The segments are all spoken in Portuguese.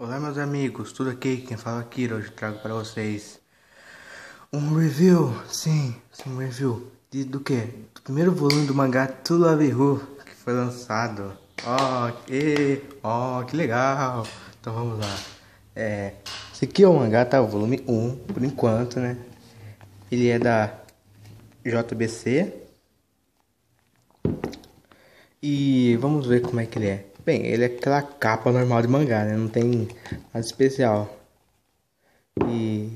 Olá meus amigos, tudo aqui? Quem fala aqui hoje trago para vocês um review, sim, sim, um review de, do que? Do primeiro volume do mangá To Love Who, que foi lançado. Ó, oh, que, oh, que legal! Então vamos lá. É, esse aqui é o mangá, tá? O volume 1, por enquanto, né? Ele é da JBC. E vamos ver como é que ele é. Bem, ele é aquela capa normal de mangá, né? Não tem nada especial. E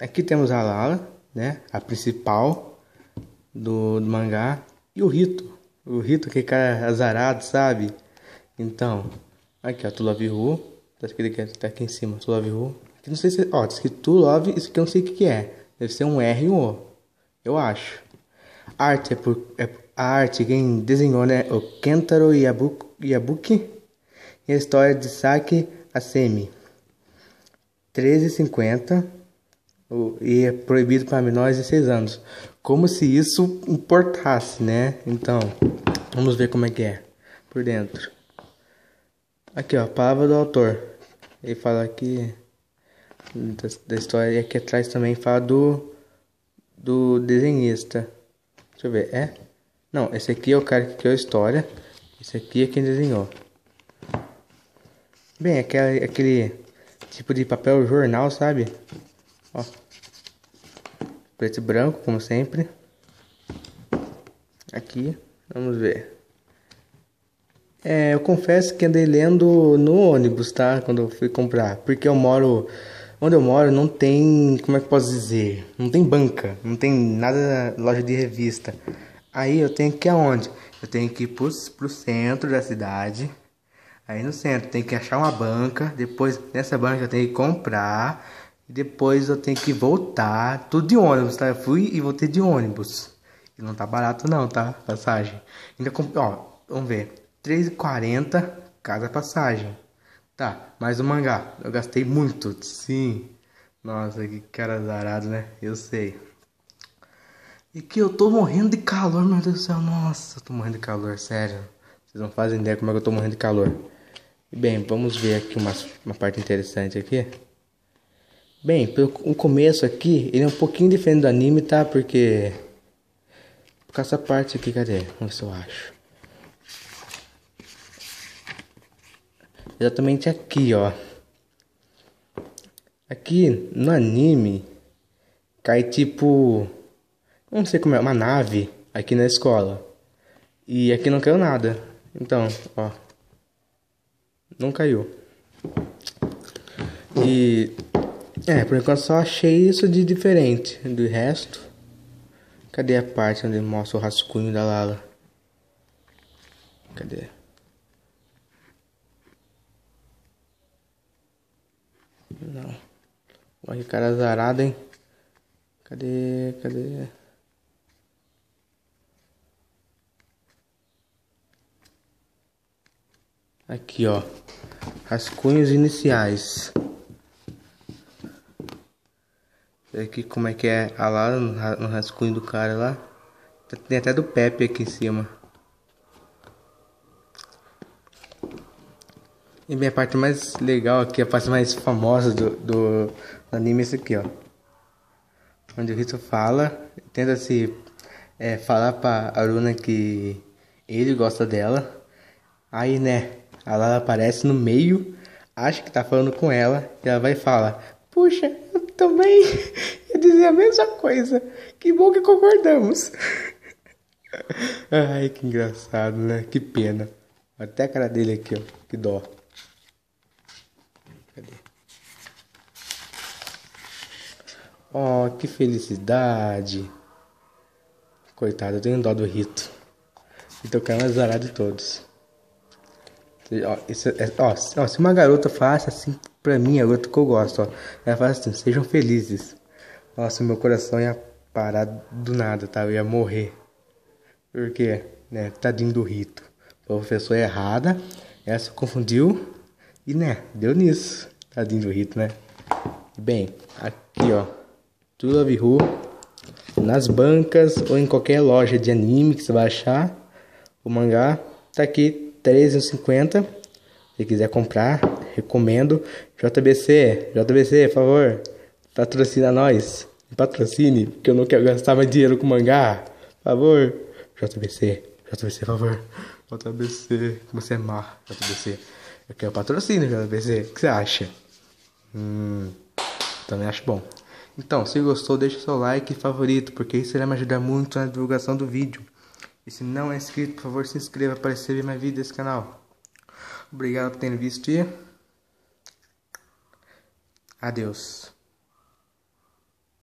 aqui temos a Lala, né? A principal do, do mangá. E o Rito. O Rito, que cara azarado, sabe? Então, aqui ó, Tu Love Who. Tá escrito aqui, tá aqui em cima, Tu Love Who. Aqui não sei se. Ó, tá escrito Tu Love, isso aqui eu não sei o que, que é. Deve ser um R e um O. Eu acho. Arte é por. É, a arte, quem desenhou, né? O Kentaro Yabuki, e a história de Saki Asemi. 13,50 e é proibido para menores de 6 anos. Como se isso importasse, né? Então, vamos ver como é que é por dentro. Aqui, ó, palavra do autor. Ele fala aqui da, da história e aqui atrás também fala do do desenhista. Deixa eu ver, é? Não, esse aqui é o cara que criou a história. Esse aqui é quem desenhou. Bem, aquele, aquele tipo de papel jornal, sabe? Ó. Preto e branco, como sempre. Aqui, vamos ver. É, eu confesso que andei lendo no ônibus, tá? Quando eu fui comprar. Porque eu moro. Onde eu moro não tem. Como é que posso dizer? Não tem banca. Não tem nada loja de revista. Aí eu tenho que ir aonde? Eu tenho que ir pro, pro centro da cidade. Aí no centro tem que achar uma banca. Depois nessa banca eu tenho que comprar. E depois eu tenho que voltar. Tudo de ônibus, tá? Eu fui e voltei de ônibus. E não tá barato não, tá? Passagem. Ainda comprei, ó, vamos ver. 3,40 cada passagem. Tá, mais o mangá. Eu gastei muito, sim. Nossa, que cara azarado, né? Eu sei. E que eu tô morrendo de calor, meu Deus do céu. Nossa, eu tô morrendo de calor, sério. Vocês não fazem ideia como é que eu tô morrendo de calor. Bem, vamos ver aqui uma, uma parte interessante aqui. Bem, pelo o começo aqui, ele é um pouquinho diferente do anime, tá? Porque... Por causa dessa parte aqui, cadê? Vamos ver se eu acho. Exatamente aqui, ó. Aqui, no anime, cai tipo... Não sei como é, uma nave aqui na escola. E aqui não caiu nada. Então, ó não caiu. E é, por enquanto só achei isso de diferente do resto. Cadê a parte onde mostra o rascunho da Lala? Cadê? Não. Olha que cara azarado, hein? Cadê? Cadê? Aqui, ó. Rascunhos iniciais. Aqui como é que é a lá no rascunho do cara lá. Tem até do Pepe aqui em cima. E minha parte mais legal aqui, a parte mais famosa do, do, do anime é esse aqui, ó. Onde o Rito fala, tenta se é, falar pra Aruna que ele gosta dela. Aí, né, a Lala aparece no meio, acha que tá falando com ela, e ela vai e fala: Puxa, eu também ia dizer a mesma coisa. Que bom que concordamos. Ai, que engraçado, né? Que pena. Até a cara dele aqui, ó. Que dó. Cadê? Oh, que felicidade. Coitado, eu tenho dó do Rito. Então, o cara mais azarado de todos. Ó, isso é, ó, ó, se uma garota faz assim pra mim, a garota que eu gosto, ó, ela fala assim, sejam felizes. Nossa, meu coração ia parar do nada, tá? Eu ia morrer. Por quê? Né? Tadinho do Rito. A professora errada, se confundiu e, né, deu nisso. Tadinho do Rito, né? Bem, aqui, ó, To Love Who, nas bancas ou em qualquer loja de anime que você vai achar, o mangá tá aqui R$13,50. Se quiser comprar, recomendo. JBC, JBC, por favor, patrocina nós. Patrocine, porque eu não quero gastar mais dinheiro com mangá. Por favor. JBC, JBC, por favor. JBC, você é má, JBC. Eu quero patrocínio, JBC. O que você acha? Hum, também acho bom. Então, se gostou, deixa seu like e favorito, porque isso irá me ajudar muito na divulgação do vídeo. E se não é inscrito, por favor, se inscreva para receber mais vídeos desse canal. Obrigado por terem visto e... Adeus.